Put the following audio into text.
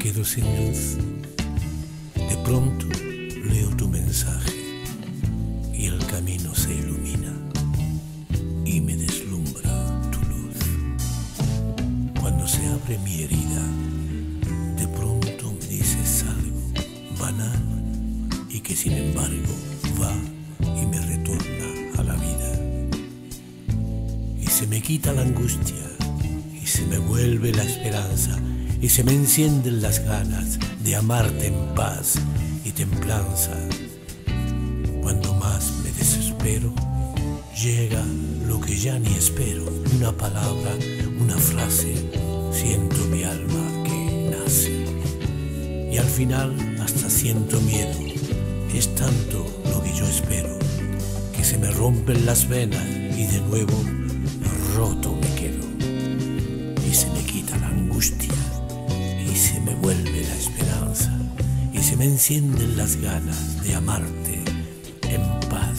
quedo sin luz. De pronto leo tu mensaje y el camino se ilumina y me deslumbra tu luz. Cuando se abre mi herida, de pronto me dices algo banal y que sin embargo va y me retorna a la vida. Y se me quita la angustia y se me vuelve la esperanza y se me encienden las ganas de amarte en paz y templanza. Cuando más me desespero, llega lo que ya ni espero, una palabra, una frase, siento mi alma que nace. Y al final hasta siento miedo, es tanto lo que yo espero, que se me rompen las venas y de nuevo roto me quedo. Me encienden las ganas de amarte en paz.